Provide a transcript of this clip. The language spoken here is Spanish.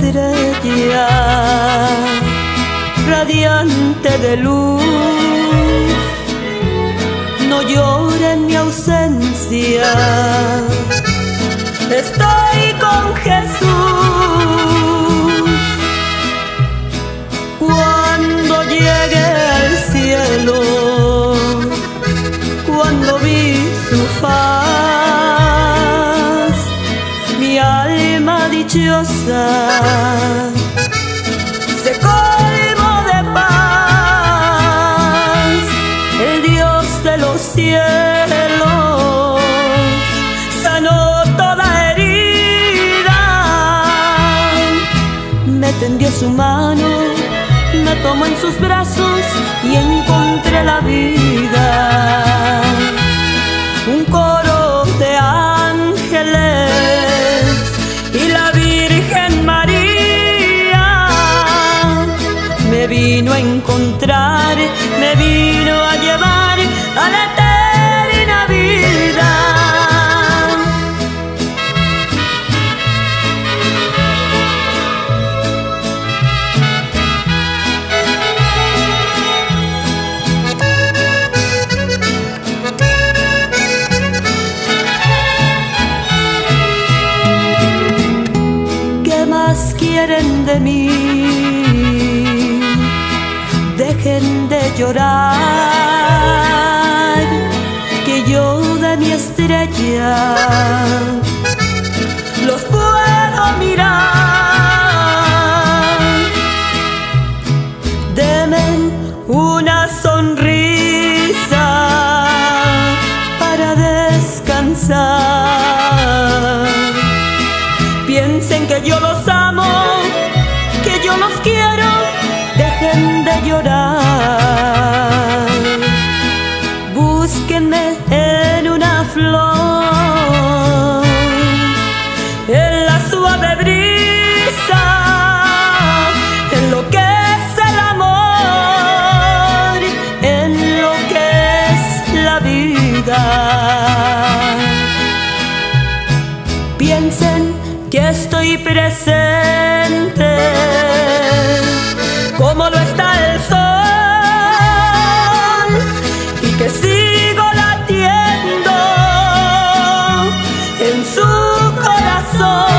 estrella radiante de luz. No llora en mi ausencia, estoy con Jesús. Cuando llegue al cielo, cuando vi su se colmó de paz. El Dios de los cielos sanó toda herida, me tendió su mano, me tomó en sus brazos y encontré la vida. A la eterna vida. ¿Qué más quieren de mí? Dejen de llorar, mi estrella los puedo mirar. Demen una sonrisa para descansar. Piensen que yo los amo, piensen que estoy presente, como lo está el sol, y que sigo latiendo en su corazón.